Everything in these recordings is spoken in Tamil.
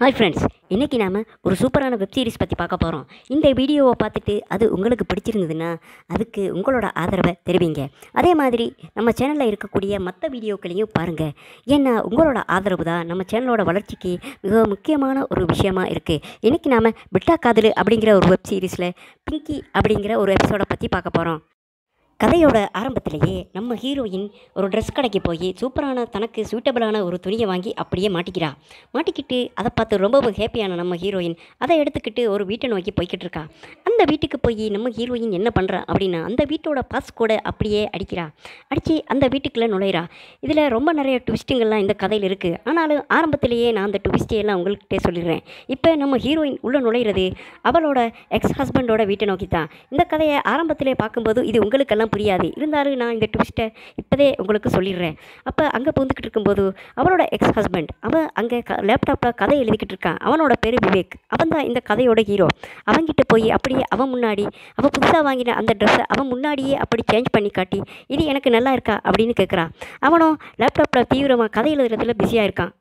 ஹாய் ஃப்ரெண்ட்ஸ் இன்றைக்கி நாம் ஒரு சூப்பரான வெப் சீரிஸ் பற்றி பார்க்க போகிறோம் இந்த வீடியோவை பார்த்துட்டு அது உங்களுக்கு பிடிச்சிருந்ததுன்னா அதுக்கு உங்களோட ஆதரவை தெரிவிங்க. அதே மாதிரி நம்ம சேனலில் இருக்கக்கூடிய மற்ற வீடியோக்களையும் பாருங்கள் ஏன்னா உங்களோட ஆதரவு தான் நம்ம சேனலோட வளர்ச்சிக்கு மிக முக்கியமான ஒரு விஷயமா இருக்குது இன்றைக்கி நாம் பிட்டா காதல் அப்படிங்கிற ஒரு வெப் சீரிஸில் பிங்கி அப்படிங்கிற ஒரு எபிசோடை பற்றி பார்க்க போகிறோம் கதையோட ஆரம்பத்திலேயே நம்ம ஹீரோயின் ஒரு ட்ரெஸ் கடைக்கு போய் சூப்பரான தனக்கு சூட்டபிளான ஒரு துணியை வாங்கி அப்படியே மாட்டிக்கிறா. மாட்டிக்கிட்டு அதை பார்த்து ரொம்பவும் ஹேப்பியான நம்ம ஹீரோயின் அதை எடுத்துக்கிட்டு ஒரு வீட்டை நோக்கி போய்கிட்டு இருக்கா. அந்த வீட்டுக்கு போய் நம்ம ஹீரோயின் என்ன பண்ணுறா அப்படின்னா அந்த வீட்டோட பாஸ் கூட அப்படியே அடிக்கிறா. அடித்து அந்த வீட்டுக்குள்ளே நுழையிறா. இதில் ரொம்ப நிறைய ட்விஸ்ட்டுங்கள்லாம் இந்த கதையில் இருக்குது ஆனாலும் ஆரம்பத்திலேயே நான் அந்த ட்விஸ்ட்டையெல்லாம் உங்கள்கிட்டே சொல்லிடுறேன். இப்போ நம்ம ஹீரோயின் உள்ளே நுழையிறது அவளோட எக்ஸ் ஹஸ்பண்டோட வீட்டை நோக்கி தான் இந்த கதையை ஆரம்பத்திலே பார்க்கும்போது இது உங்களுக்கெல்லாம் புரியாது. இருந்தாலும் நான் இந்த ட்விஸ்ட்டை இப்போதே உங்களுக்கு சொல்லிடுறேன். அப்போ அங்கே புந்துக்கிட்டு இருக்கும்போது அவனோட எக்ஸ் ஹஸ்பண்ட் அவன் அங்கே க லேப்டாப்பில் கதை எழுதிக்கிட்டு இருக்கான். அவனோட பேர் விவேக். அவன் தான் இந்த கதையோட ஹீரோ அவன்கிட்ட போய் அப்படியே அவன் முன்னாடி அவன் புதுசாக வாங்கின அந்த ட்ரெஸ்ஸை அவன் முன்னாடியே அப்படி சேஞ்ச் பண்ணி காட்டி இது எனக்கு நல்லா இருக்கா? அப்படின்னு கேட்குறான் அவனும் லேப்டாப்பில் தீவிரமாக கதை எழுதுறதுல பிஸியாக இருக்கான்.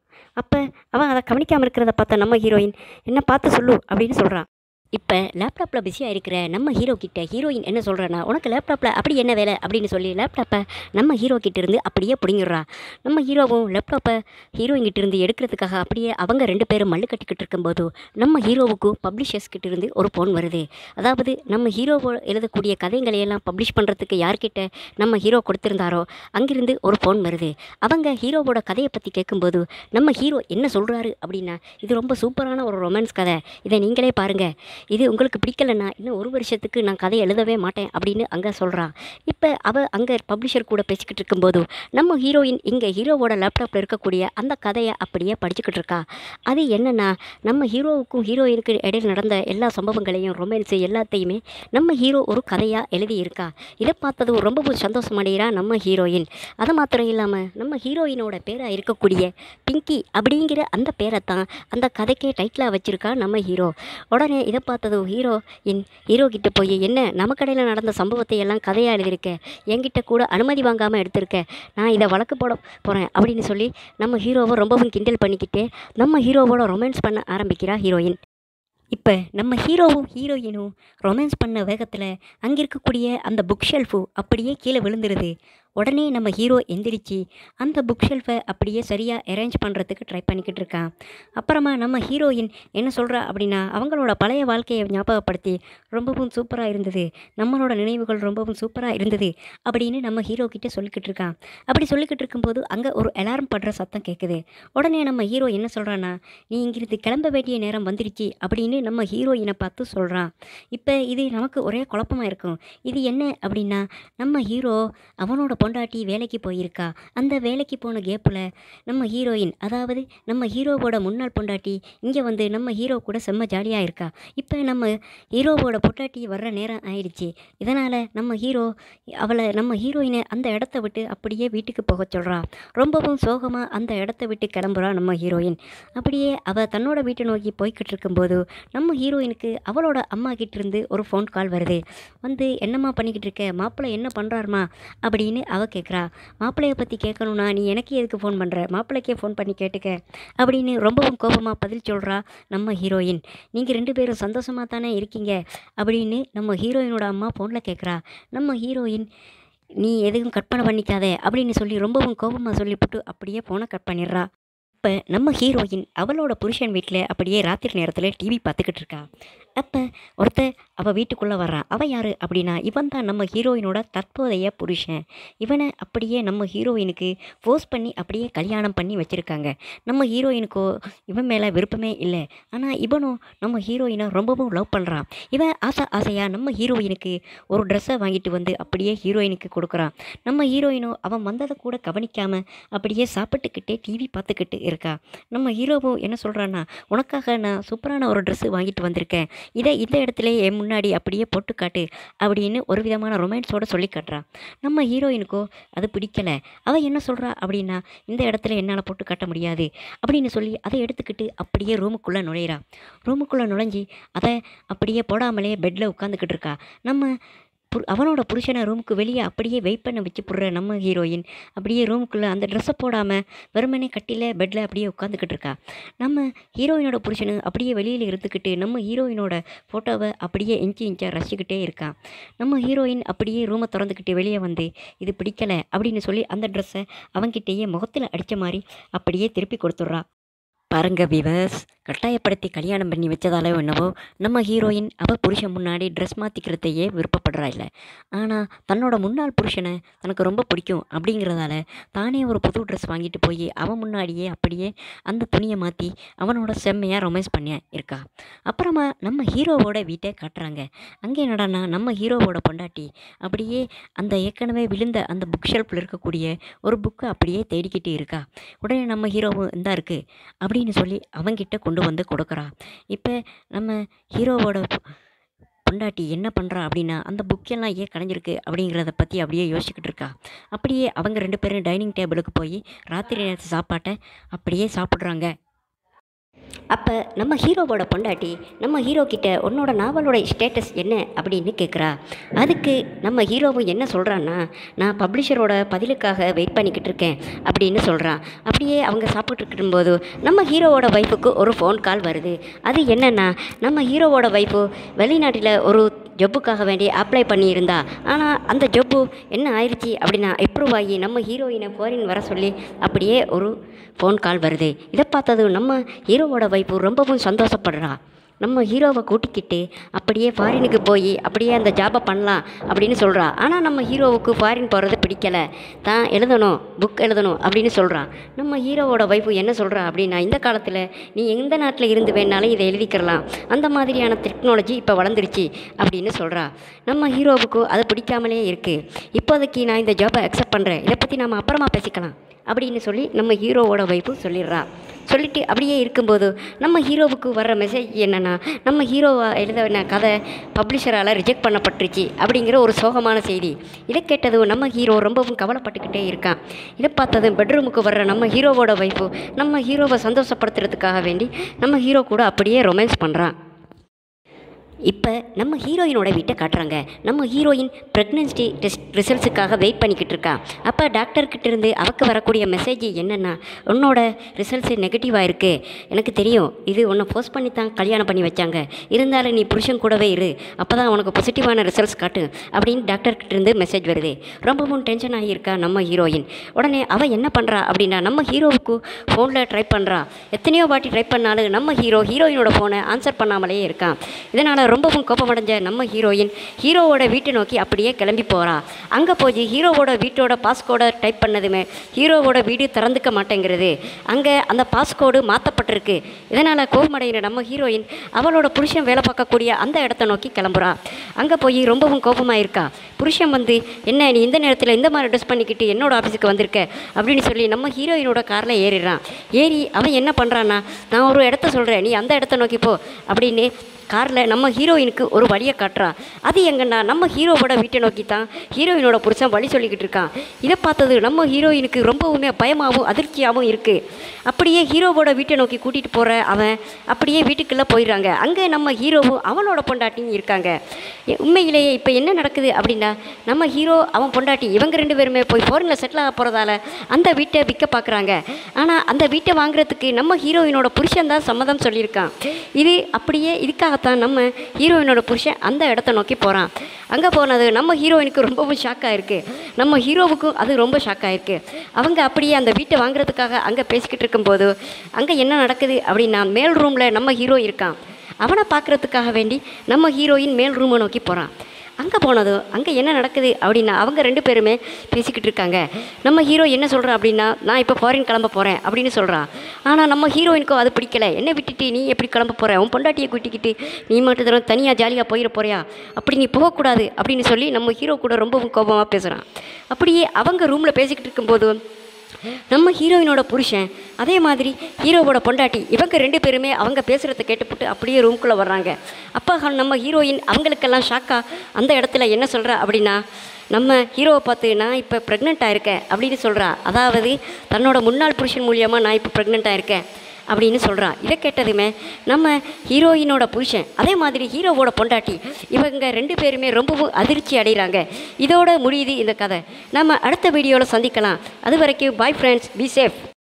அப்போ அவன் அதை கவனிக்காமல் இருக்கிறத பார்த்த நம்ம ஹீரோயின் என்ன பார்த்து சொல்லு அப்படின்னு சொல்கிறான் இப்போ லேப்டாப்பில் பிஸியாக இருக்கிற நம்ம ஹீரோ கிட்ட ஹீரோயின் என்ன சொல்கிறேன்னா உனக்கு லேப்டாப்பில் அப்படி என்ன வேலை? அப்படின்னு சொல்லி லேப்டாப்பை நம்ம ஹீரோ கிட்ட இருந்து அப்படியே பிடிங்கிடுறா. நம்ம ஹீரோவும் லேப்டாப்பை ஹீரோயின் கிட்ட இருந்து எடுக்கிறதுக்காக அப்படியே அவங்க ரெண்டு பேரும் மல்லு கட்டிக்கிட்டு இருக்கும்போது நம்ம ஹீரோவுக்கும் பப்ளிஷர்ஸ் கிட்ட இருந்து ஒரு ஃபோன் வருது. அதாவது நம்ம ஹீரோவோ எழுதக்கூடிய கதைகளை எல்லாம் பப்ளிஷ் பண்ணுறதுக்கு யார்கிட்ட நம்ம ஹீரோ கொடுத்துருந்தாரோ அங்கிருந்து ஒரு ஃபோன் வருது. அவங்க ஹீரோவோட கதையை பற்றி கேட்கும்போது நம்ம ஹீரோ என்ன சொல்கிறாரு அப்படின்னா இது ரொம்ப சூப்பரான ஒரு ரொமான்ஸ் கதை. இதை நீங்களே பாருங்கள் இது உங்களுக்கு பிடிக்கலைன்னா இன்னும் ஒரு வருஷத்துக்கு நான் கதை எழுதவே மாட்டேன் அப்படின்னு அங்கே சொல்கிறான் இப்போ அவள் அங்கே பப்ளிஷர் கூட பேசிக்கிட்டு இருக்கும்போது நம்ம ஹீரோயின் இங்கே ஹீரோவோட லேப்டாப்பில் இருக்கக்கூடிய அந்த கதையை அப்படியே படிச்சுக்கிட்டு இருக்கா. அது என்னென்னா நம்ம ஹீரோவுக்கும் ஹீரோயினுக்கு இடையில் நடந்த எல்லா சம்பவங்களையும் ரொமான்ஸு எல்லாத்தையுமே நம்ம ஹீரோ ஒரு கதையாக எழுதியிருக்கா. இதை பார்த்தது ரொம்பவும் சந்தோஷமடைகிறா நம்ம ஹீரோயின் அது மாத்திரம் இல்லாமல் நம்ம ஹீரோயினோட பேராக இருக்கக்கூடிய பிங்கி அப்படிங்கிற அந்த பேரை தான் அந்த கதைக்கே டைட்டிலாக வச்சுருக்கா நம்ம ஹீரோ உடனே இதை பார்த்ததும் ஹீரோ. என் ஹீரோ கிட்ட போய் என்ன நம்ம கடையில் நடந்த சம்பவத்தை எல்லாம் கதையாக எழுதியிருக்க? என்கிட்ட கூட அனுமதி வாங்காமல் எடுத்திருக்க? நான் இதை வழக்கு போட போகிறேன் அப்படின்னு சொல்லி நம்ம ஹீரோவை ரொம்பவும் கிண்டல் பண்ணிக்கிட்டு நம்ம ஹீரோவோட ரொமான்ஸ் பண்ண ஆரம்பிக்கிறா ஹீரோயின். இப்போ நம்ம ஹீரோவும் ஹீரோயினும் ரொமான்ஸ் பண்ண வேகத்தில் அங்கே இருக்கக்கூடிய அந்த புக் ஷெல்ஃபு அப்படியே கீழே விழுந்துருது. உடனே நம்ம ஹீரோ எந்திரிச்சு அந்த புக் ஷெல்ஃபை அப்படியே சரியாக அரேஞ்ச் பண்ணுறதுக்கு ட்ரை பண்ணிக்கிட்டு இருக்கான். அப்புறமா நம்ம ஹீரோயின் என்ன சொல்கிறா அப்படின்னா அவங்களோட பழைய வாழ்க்கையை ஞாபகப்படுத்தி ரொம்பவும் சூப்பராக இருந்தது. நம்மளோட நினைவுகள் ரொம்பவும் சூப்பராக இருந்தது. அப்படின்னு நம்ம ஹீரோ கிட்டே சொல்லிக்கிட்டு இருக்கான். அப்படி சொல்லிக்கிட்டு இருக்கும்போது அங்கே ஒரு அலாரம் படுற சத்தம் கேட்குது உடனே நம்ம ஹீரோ என்ன சொல்கிறான்னா நீ இங்கிருந்து கிளம்ப வேண்டிய நேரம் வந்துருச்சு அப்படின்னு நம்ம ஹீரோயினை பார்த்து சொல்கிறான் இப்போ இது நமக்கு ஒரே குழப்பமாக இருக்கும். இது என்ன அப்படின்னா நம்ம ஹீரோ அவனோட பொண்டாட்டி வேலைக்கு போயிருக்கா? அந்த வேலைக்கு போன கேப்பில் நம்ம ஹீரோயின் அதாவது நம்ம ஹீரோவோட முன்னாள் பொண்டாட்டி இங்கே வந்து நம்ம ஹீரோ கூட செம்ம ஜாலியாக இருக்கா? இப்போ நம்ம ஹீரோவோட பொண்டாட்டி வர்ற நேரம் ஆயிடுச்சு. இதனால் நம்ம ஹீரோ அவளை நம்ம ஹீரோயினை அந்த இடத்த விட்டு அப்படியே வீட்டுக்கு போக சொல்கிறா ரொம்பவும் சோகமாக அந்த இடத்த விட்டு கிளம்புறா நம்ம ஹீரோயின் அப்படியே அவள் தன்னோட வீட்டை நோக்கி போய்கிட்டு இருக்கும்போது நம்ம ஹீரோயினுக்கு அவளோட அம்மா கிட்டேருந்து ஒரு ஃபோன் கால் வருது. வந்து என்னம்மா பண்ணிக்கிட்டு இருக்க? மாப்பிள்ளை என்ன பண்ணுறாருமா அப்படின்னு அவள் கேட்குறா மாப்பிள்ளையை பற்றி கேட்கணும்னா நீ எனக்கு எதுக்கு ஃபோன் பண்ணுற மாப்பிள்ளைக்கே ஃபோன் பண்ணி கேட்டுக்க. அப்படின்னு ரொம்பவும் கோபமாக பதில் சொல்கிறா நம்ம ஹீரோயின் நீங்கள் ரெண்டு பேரும் சந்தோஷமாக தானே இருக்கீங்க? அப்படின்னு நம்ம ஹீரோயினோட அம்மா ஃபோனில் கேட்குறா நம்ம ஹீரோயின் நீ எதுவும் கற்பனை பண்ணிக்காதே அப்படின்னு சொல்லி ரொம்பவும் கோபமாக சொல்லிவிட்டு அப்படியே ஃபோனை கட் பண்ணிடுறா. இப்போ நம்ம ஹீரோயின் அவளோட புருஷன் வீட்டில் அப்படியே ராத்திரி நேரத்தில் டிவி பார்த்துக்கிட்டு இருக்கா. அப்போ ஒருத்தர் அவள் வீட்டுக்குள்ளே வர்றான் அவள் யார் அப்படின்னா இவன் தான் நம்ம ஹீரோயினோட தற்போதைய புருஷன். இவனை அப்படியே நம்ம ஹீரோயினுக்கு ஃபோர்ஸ் பண்ணி அப்படியே கல்யாணம் பண்ணி வச்சுருக்காங்க. நம்ம ஹீரோயினுக்கோ இவன் மேலே விருப்பமே இல்லை. ஆனால் இவனும் நம்ம ஹீரோயினை ரொம்பவும் லவ் பண்ணுறான் இவன் ஆசை ஆசையாக நம்ம ஹீரோயினுக்கு ஒரு ட்ரெஸ்ஸை வாங்கிட்டு வந்து அப்படியே ஹீரோயினுக்கு கொடுக்குறான். நம்ம ஹீரோயினோ அவன் வந்ததை கூட கவனிக்காமல் அப்படியே சாப்பிட்டுக்கிட்டே டிவி பார்த்துக்கிட்டு இருக்கா. நம்ம ஹீரோவும் என்ன சொல்கிறான்னா உனக்காக நான் சூப்பரான ஒரு ட்ரெஸ்ஸு வாங்கிட்டு வந்திருக்கேன். இதை இந்த இடத்துலையே என் முன்னாடி அப்படியே போட்டு காட்டு அப்படின்னு ஒரு விதமான ரொமான்ஸோட சொல்லி காட்டுறான் நம்ம ஹீரோயினுக்கோ அது பிடிக்கல. அவள் என்ன சொல்கிறா அப்படின்னா இந்த இடத்துல என்னால் போட்டு காட்ட முடியாது அப்படின்னு சொல்லி அதை எடுத்துக்கிட்டு அப்படியே ரூமுக்குள்ளே நுழையிறான் ரூமுக்குள்ளே நுழைஞ்சி அதை அப்படியே போடாமலே பெட்டில் உட்காந்துக்கிட்டு இருக்கா. நம்ம அவனோட புருஷனை ரூமுக்கு வெளியே அப்படியே வெயிட் பண்ண வச்சு புடுற நம்ம ஹீரோயின் அப்படியே ரூமுக்குள்ளே அந்த ட்ரெஸ்ஸை போடாமல் வெறுமனே கட்டியில் பெட்டில் அப்படியே உட்காந்துக்கிட்டு இருக்கா. நம்ம ஹீரோயினோட புருஷனு அப்படியே வெளியில் இருந்துக்கிட்டு நம்ம ஹீரோயினோட ஃபோட்டோவை அப்படியே இன்ச்சு இன்ச்சாக ரசிச்சுக்கிட்டே இருக்கான் நம்ம ஹீரோயின் அப்படியே ரூமை திறந்துக்கிட்டு வெளியே வந்து இது பிடிக்கலை அப்படின்னு சொல்லி அந்த ட்ரெஸ்ஸை அவன்கிட்டயே முகத்தில் அடித்த மாதிரி அப்படியே திருப்பி கொடுத்துட்றா. பாருங்க விவஸ் கட்டாயப்படுத்தி கல்யாணம் பண்ணி வச்சதாலோ என்னவோ நம்ம ஹீரோயின் அவள் புருஷன் முன்னாடி ட்ரெஸ் மாற்றிக்கிறதையே விருப்பப்படுறா இல்லை. ஆனால் தன்னோட முன்னாள் புருஷனை தனக்கு ரொம்ப பிடிக்கும் அப்படிங்கிறதால தானே ஒரு புது ட்ரெஸ் வாங்கிட்டு போய் அவன் முன்னாடியே அப்படியே அந்த துணியை மாற்றி அவனோட செம்மையாக ரொமான்ஸ் பண்ணியா இருக்கா. அப்புறமா நம்ம ஹீரோவோட வீட்டை காட்டுறாங்க. அங்கே என்னடான்னா நம்ம ஹீரோவோட பொண்டாட்டி அப்படியே அந்த ஏற்கனவே விழுந்த அந்த புக் ஷெல்ஃபில் இருக்கக்கூடிய ஒரு புக்கை அப்படியே தேடிக்கிட்டு இருக்கா. உடனே நம்ம ஹீரோவும் இந்தா இருக்குது அப்படி அப்படின்னு சொல்லி அவங்கிட்ட கொண்டு வந்து கொடுக்குறா. இப்போ நம்ம ஹீரோவோட பொண்டாட்டி என்ன பண்ணுறா அப்படின்னா அந்த புக்கெல்லாம் ஏன் கலைஞ்சிருக்கு அப்படிங்கிறத பற்றி அப்படியே யோசிச்சுக்கிட்டு இருக்கா. அப்படியே அவங்க ரெண்டு பேரும் டைனிங் டேபிளுக்கு போய் ராத்திரி நேரத்து சாப்பாட்டை அப்படியே சாப்பிட்றாங்க. அப்போ நம்ம ஹீரோவோட பொண்டாட்டி நம்ம ஹீரோ கிட்ட உன்னோட நாவலோட ஸ்டேட்டஸ் என்ன அப்படின்னு கேட்குறா அதுக்கு நம்ம ஹீரோவும் என்ன சொல்கிறான்னா நான் பப்ளிஷரோட பதிலுக்காக வெயிட் பண்ணிக்கிட்டு இருக்கேன் அப்படின்னு சொல்கிறான் அப்படியே அவங்க சாப்பிட்டு இருக்கும்போது நம்ம ஹீரோவோட ஒய்ஃபுக்கு ஒரு ஃபோன் கால் வருது. அது என்னென்னா நம்ம ஹீரோவோட ஒய்ஃபு வெளிநாட்டில் ஒரு ஜப்புக்காக வேண்டி அப்ளை பண்ணியிருந்தா. ஆனால் அந்த ஜப்பு என்ன ஆயிடுச்சு அப்படின்னா இப்ரூவ் ஆகி நம்ம ஹீரோயினை ஃபாரின் வர சொல்லி அப்படியே ஒரு ஃபோன் கால் வருது. இதை பார்த்ததும் நம்ம ஹீரோவோட வைப்பு ரொம்பவும் சந்தோஷப்படுறா. நம்ம ஹீரோவை கூட்டிக்கிட்டு அப்படியே ஃபாரினுக்கு போய் அப்படியே அந்த ஜாபை பண்ணலாம் அப்படின்னு சொல்கிறா ஆனால் நம்ம ஹீரோவுக்கு ஃபாரின் போகிறது பிடிக்கலை. தான் எழுதணும் புக் எழுதணும் அப்படின்னு சொல்கிறான் நம்ம ஹீரோவோட ஒய்ஃபு என்ன சொல்கிறா அப்படின்னா இந்த காலத்தில் நீ எந்த நாட்டில் இருந்து வேணாலும் இதை எழுதிக்கிறலாம் அந்த மாதிரியான டெக்னாலஜி இப்போ வளர்ந்துருச்சு அப்படின்னு சொல்கிறா நம்ம ஹீரோவுக்கும் அது பிடிக்காமலே இருக்குது இப்போதைக்கு நான் இந்த ஜாபை அக்செப்ட் பண்ணுறேன் இதை பற்றி நம்ம அப்புறமா பேசிக்கலாம் அப்படின்னு சொல்லி நம்ம ஹீரோவோட வைஃபு சொல்லிடுறா. சொல்லிட்டு அப்படியே இருக்கும்போது நம்ம ஹீரோவுக்கு வர்ற மெசேஜ் என்னென்னா நம்ம ஹீரோவை எழுதின கதை பப்ளிஷரால் ரிஜெக்ட் பண்ணப்பட்டுருச்சு அப்படிங்கிற ஒரு சோகமான செய்தி. இதை கேட்டதும் நம்ம ஹீரோ ரொம்பவும் கவலைப்பட்டுக்கிட்டே இருக்கான். இதை பார்த்ததும் பெட்ரூமுக்கு வர்ற நம்ம ஹீரோவோட வைஃபு நம்ம ஹீரோவை சந்தோஷப்படுத்துறதுக்காக வேண்டி நம்ம ஹீரோ கூட அப்படியே ரொமான்ஸ் பண்ணுறான் இப்போ நம்ம ஹீரோயினோட வீட்டை காட்டுறாங்க. நம்ம ஹீரோயின் ப்ரெக்னன்சி டெஸ்ட் ரிசல்ட்ஸுக்காக வெயிட் பண்ணிக்கிட்டு இருக்கா. அப்போ டாக்டர்கிட்ட இருந்து அவக்கு வரக்கூடிய மெசேஜ் என்னென்னா உன்னோட ரிசல்ட்ஸு நெகட்டிவாக இருக்குது எனக்கு தெரியும். இது உன்னை ஃபோர்ஸ் பண்ணி தான் கல்யாணம் பண்ணி வச்சாங்க. இருந்தாலும் நீ புருஷன் கூடவே இரு. அப்போ தான் உனக்கு பாசிட்டிவான ரிசல்ட்ஸ் காட்டு அப்படின்னு டாக்டர்கிட்ட இருந்து மெசேஜ் வருது. ரொம்பவும் டென்ஷன் ஆகியிருக்கா நம்ம ஹீரோயின். உடனே அவள் என்ன பண்ணுறா அப்படின்னா நம்ம ஹீரோவுக்கு ஃபோனில் ட்ரை பண்ணுறா எத்தனையோ வாட்டி ட்ரை பண்ணாலும் நம்ம ஹீரோ ஹீரோயினோட ஃபோனை ஆன்சர் பண்ணாமலே இருக்கான். இதனால் ரொம்பவும் கோபமடைஞ்ச நம்ம ஹீரோயின் ஹீரோவோட வீட்டை நோக்கி அப்படியே கிளம்பி போகிறா அங்கே போய் ஹீரோவோட வீட்டோட பாஸ்கோடை டைப் பண்ணதுமே ஹீரோவோட வீடு திறந்துக்க மாட்டேங்கிறது. அங்கே அந்த பாஸ்கோடு மாற்றப்பட்டிருக்கு இதனால் கோபமடைகிற நம்ம ஹீரோயின் அவளோட புருஷன் வேலை பார்க்கக்கூடிய அந்த இடத்த நோக்கி கிளம்புறா. அங்கே போய் ரொம்பவும் கோபமாக இருக்கா புருஷன் வந்து என்ன நீ இந்த நேரத்தில் இந்த மாதிரி ட்ரெஸ் பண்ணிக்கிட்டு என்னோட ஆஃபீஸுக்கு வந்திருக்க? அப்படின்னு சொல்லி நம்ம ஹீரோயினோட காரில் ஏறிடுறான் ஏறி அவன் என்ன பண்ணுறான்னா நான் ஒரு இடத்த சொல்கிறேன் நீ அந்த இடத்த நோக்கி போ. அப்படின்னு காரில் நம்ம ஹீரோயினுக்கு ஒரு வழியை காட்டுறான் அது எங்கன்னா நம்ம ஹீரோவோட வீட்டை நோக்கி தான் ஹீரோயினோட புருஷன் வழி சொல்லிக்கிட்டு இருக்கான். இதை பார்த்தது நம்ம ஹீரோயினுக்கு ரொம்பவுமே பயமாகவும் அதிர்ச்சியாகவும் இருக்குது அப்படியே ஹீரோவோட வீட்டை நோக்கி கூட்டிகிட்டு போகிற அவன் அப்படியே வீட்டுக்குள்ளே போயிடுறாங்க. அங்கே நம்ம ஹீரோவும் அவனோட பொண்டாட்டியும் இருக்காங்க. உண்மையிலேயே இப்போ என்ன நடக்குது அப்படின்னா நம்ம ஹீரோ அவன் பொண்டாட்டி இவங்க ரெண்டு பேருமே போய் ஃபாரினில் செட்டில் ஆக போகிறதால அந்த வீட்டை விற்க பார்க்குறாங்க ஆனால் அந்த வீட்டை வாங்குறதுக்கு நம்ம ஹீரோயினோட புருஷன் தான் சம்மதம் சொல்லியிருக்கான். இது அப்படியே இதுக்காக பார்த்தா நம்ம ஹீரோயினோட புருஷன் அந்த இடத்த நோக்கி போகிறான் அங்கே போனது நம்ம ஹீரோயினுக்கு ரொம்பவும் ஷாக் ஆகிருக்கு நம்ம ஹீரோவுக்கும் அது ரொம்ப ஷாக் ஆகிருக்கு அவங்க அப்படியே அந்த வீட்டை வாங்குறதுக்காக அங்கே பேசிக்கிட்டு இருக்கும்போது அங்கே என்ன நடக்குது அப்படின்னா மேல் ரூமில் நம்ம ஹீரோ இருக்கான். அவனை பார்க்குறதுக்காக வேண்டி நம்ம ஹீரோயின் மேல் ரூமை நோக்கி போகிறான் அங்கே போனதும் அங்கே என்ன நடக்குது அப்படின்னா அவங்க ரெண்டு பேருமே பேசிக்கிட்டு இருக்காங்க. நம்ம ஹீரோ என்ன சொல்கிறா அப்படின்னா நான் இப்போ ஃபாரின் கிளம்ப போகிறேன் அப்படின்னு சொல்கிறான் ஆனால் நம்ம ஹீரோயினுக்கும் அது பிடிக்கல. என்ன விட்டுட்டு நீ எப்படி கிளம்ப போகிற உன் பொண்டாட்டியை கூட்டிக்கிட்டு நீ மட்டும் தரம் தனியாக ஜாலியாக போயிட போறியா? அப்படி நீ போகக்கூடாது அப்படின்னு சொல்லி நம்ம ஹீரோ கூட ரொம்பவும் கோபமாக பேசுகிறான் அப்படியே அவங்க ரூமில் பேசிக்கிட்டு இருக்கும்போது நம்ம ஹீரோயினோட புருஷன் அதே மாதிரி ஹீரோவோட பொண்டாட்டி இவங்க ரெண்டு பேருமே அவங்க பேசுகிறத கேட்டுப்புட்டு அப்படியே ரூம்குள்ளே வர்றாங்க. அப்பா நம்ம ஹீரோயின் அவங்களுக்கெல்லாம் ஷாக்கா அந்த இடத்துல என்ன சொல்கிறா அப்படின்னா நம்ம ஹீரோவை பார்த்து நான் இப்போ ப்ரெக்னெண்ட்டாக இருக்கேன் அப்படின்னு சொல்கிறா அதாவது தன்னோட முன்னாள் புருஷன் மூலியமாக நான் இப்போ ப்ரெக்னெண்ட்டாக இருக்கேன். அப்படின்னு சொல்கிறான் இதை கேட்டதுமே நம்ம ஹீரோயினோட புருஷன் அதே மாதிரி ஹீரோவோட பொண்டாட்டி இவங்க ரெண்டு பேருமே ரொம்பவும் அதிர்ச்சி அடைகிறாங்க இதோட முடியுது இந்த கதை. நம்ம அடுத்த வீடியோவில் சந்திக்கலாம். அது வரைக்கும் பாய் ஃப்ரெண்ட்ஸ் பி சேஃப்